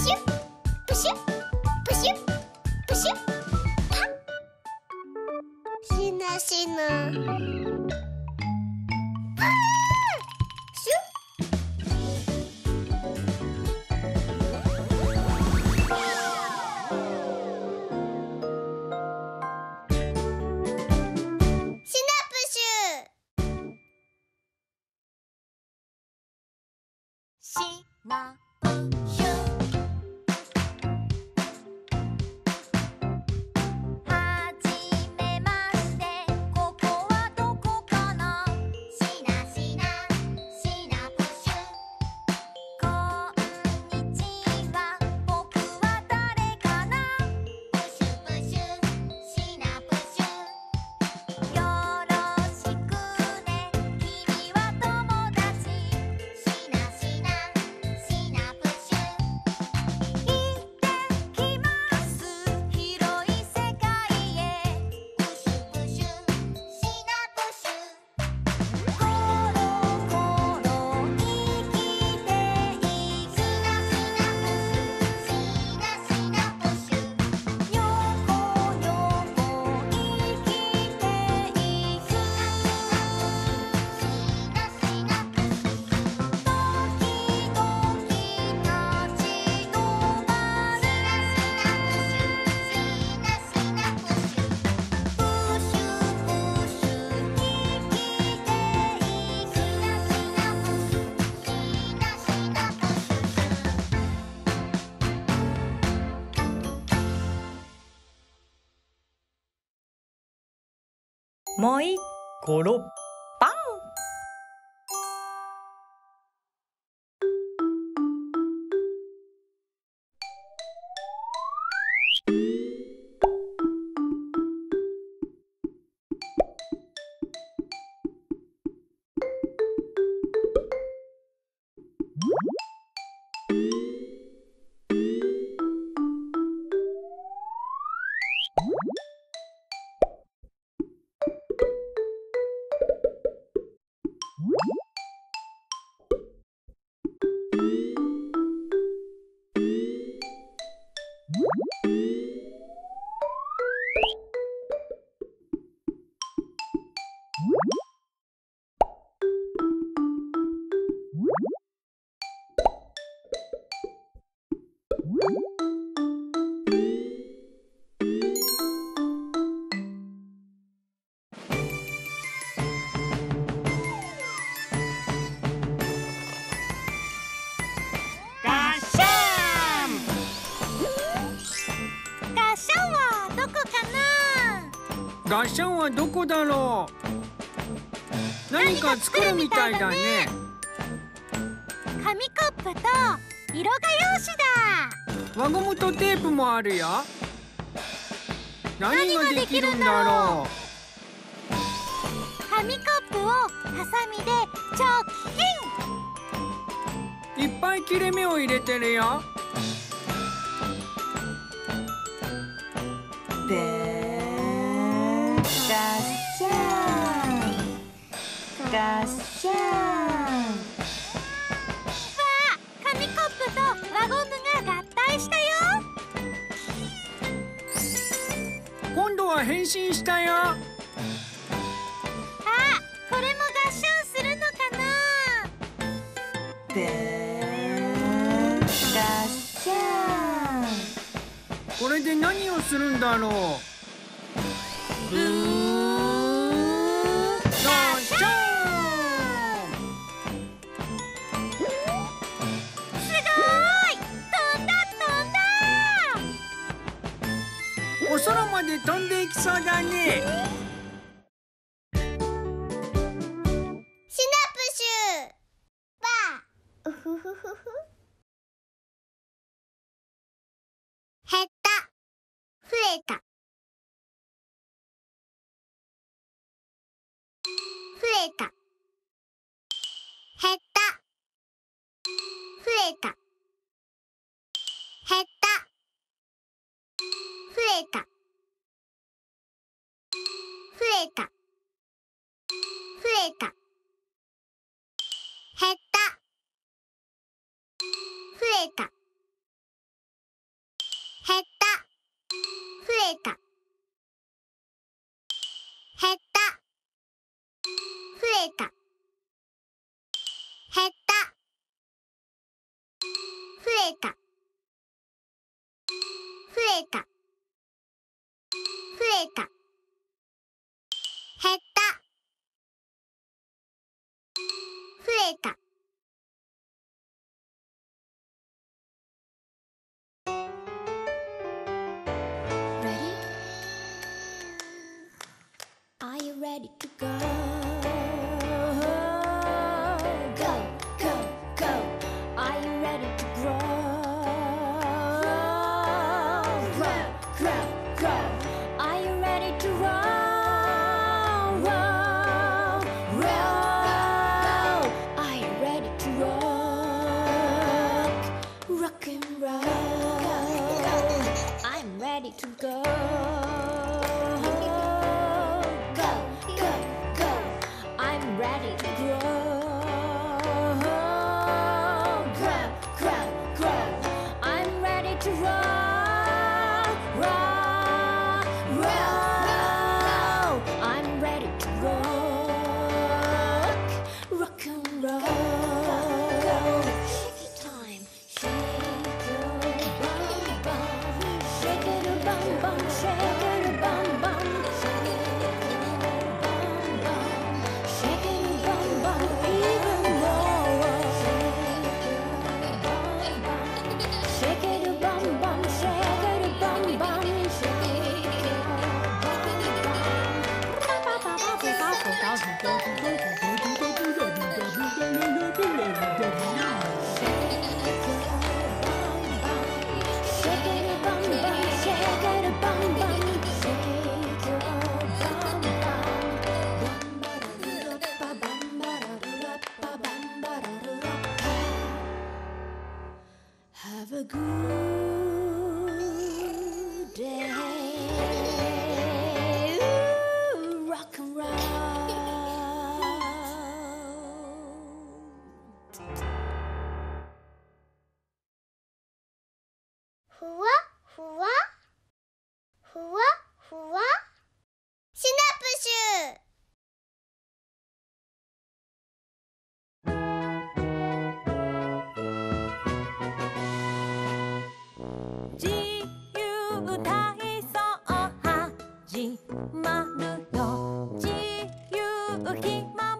シュプシュプシュプシュパ もういころ。ガッシャンはどこだろう？何か作るみたいだね。紙コップと色画用紙だ。輪ゴムとテープもあるよ。何ができるんだろ紙コップをハサミで直ういっぱい切れ目を入れてるよシャンガッシャンわあ紙コップと輪ゴムが合体したよ今度は変身したよあこれも合唱するのかなでーガッシャンこれで何をするんだろうまで飛んでいきそうだね。Ready to go? Go, go, go. Are you ready to grow? Grow, grow, grow. Are you ready to roll? Roll, roll. Are you ready to rock? Rock and roll. I'm ready to go. Go, 気まま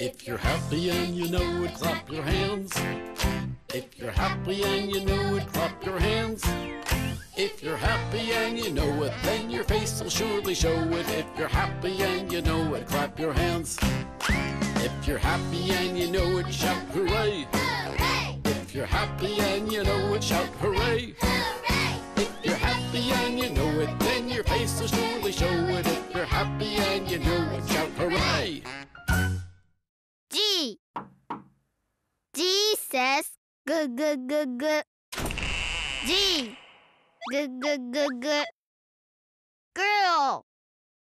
If you're happy and you know it, clap your hands. If you're happy and you know it, clap your hands. If you're happy and you know it, then your face will surely show it. If you're happy and you know it, clap your hands. If you're happy and you know it, shout hooray. If you're happy and you know it, shout hooray. If you're happy and you know it, then your face will surely show it. If you're happy and you know it, shout hooray. says g g g g. G. G g g g. Girl.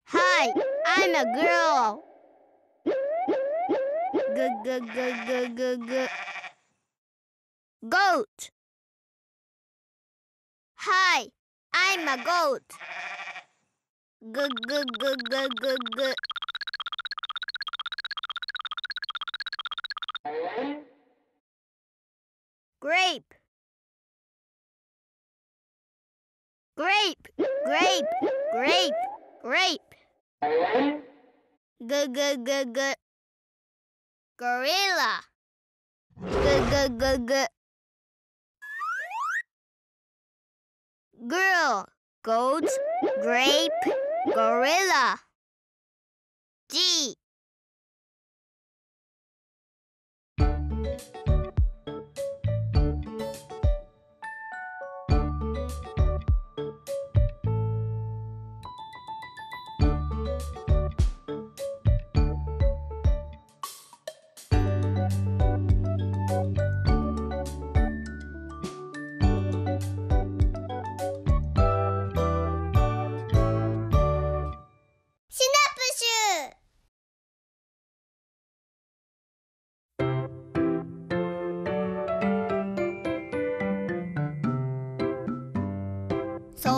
Hi, I'm a girl. G g g g g g. Goat. Hi, I'm a goat. G g g g g g grape grape grape grape grape g g g g gorilla. G g g g. Girl, goat, grape, gorilla. G.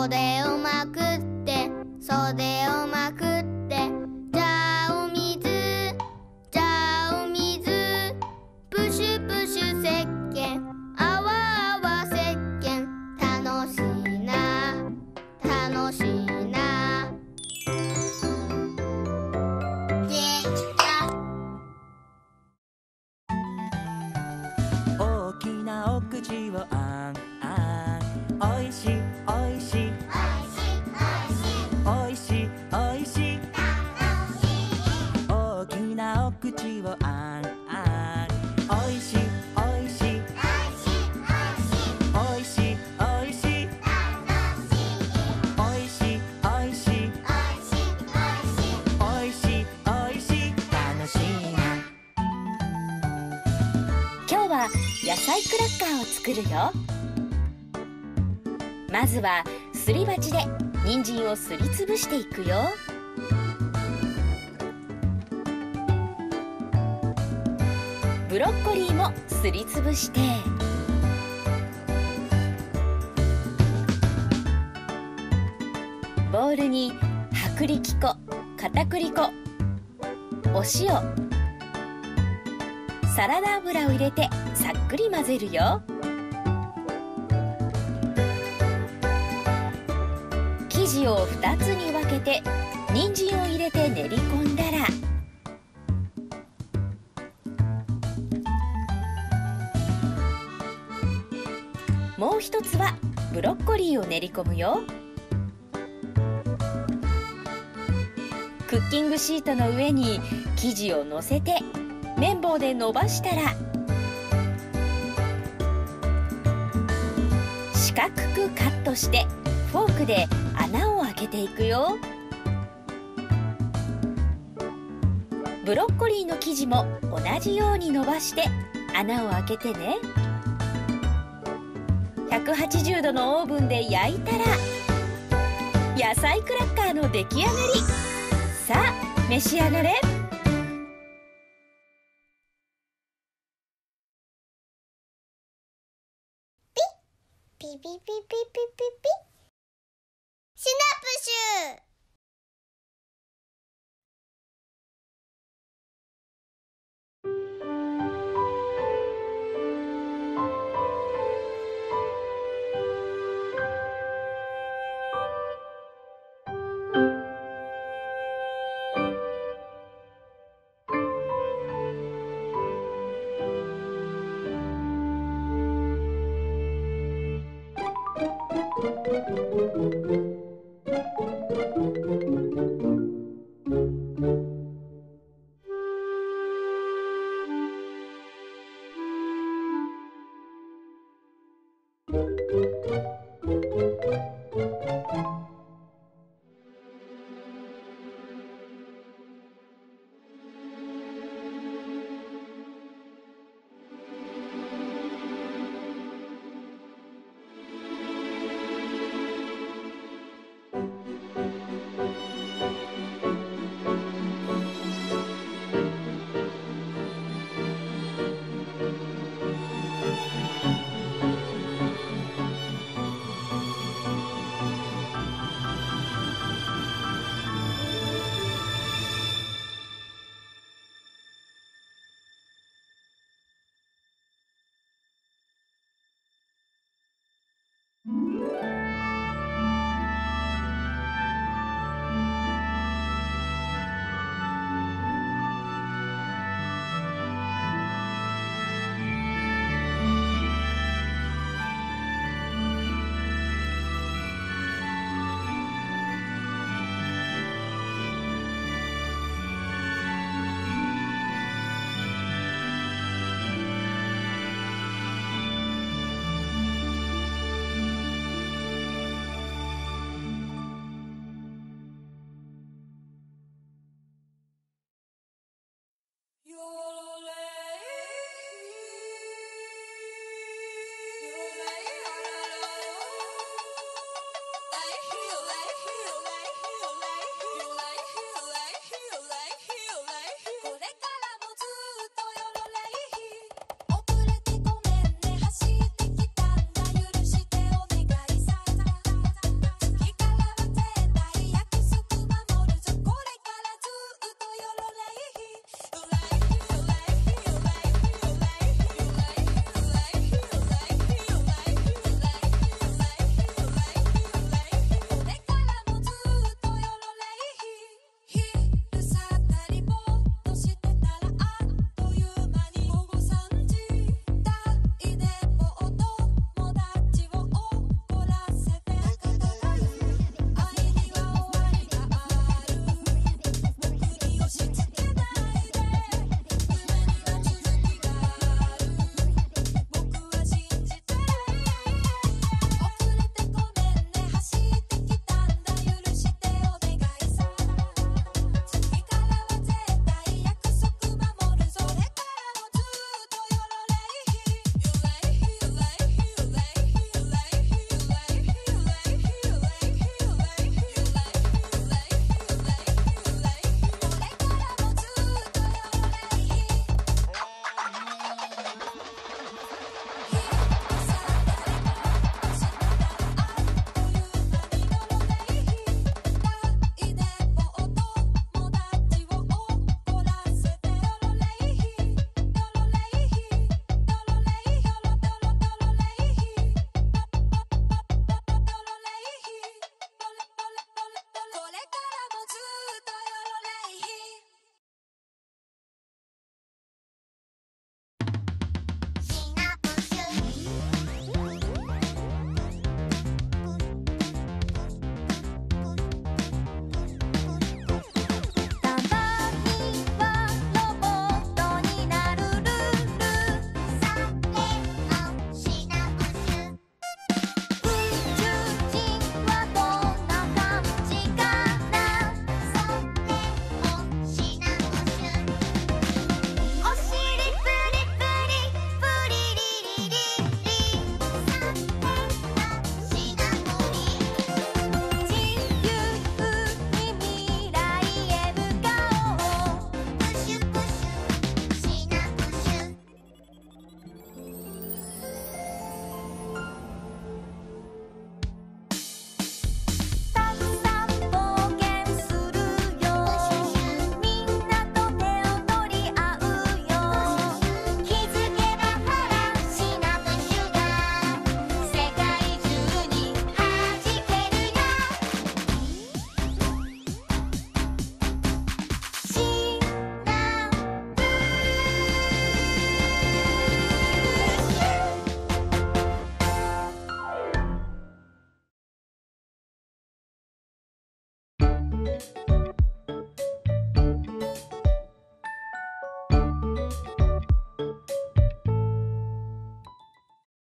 袖をまくって袖をまくって野菜クラッカーを作るよ。まずはすり鉢で人参をすりつぶしていくよ。ブロッコリーもすりつぶして。ボウルに薄力粉片栗粉お塩サラダ油を入れてさっくり混ぜるよ。生地を2つに分けて人参を入れて練り込んだら。もう一つはブロッコリーを練り込むよ。クッキングシートの上に生地をのせて綿棒で伸ばしたら四角くカットしてフォークで穴を開けていくよ。ブロッコリーの生地も同じように伸ばして穴を開けてね。180度のオーブンで焼いたら野菜クラッカーの出来上がり。さあ召し上がれ。beep beep beep.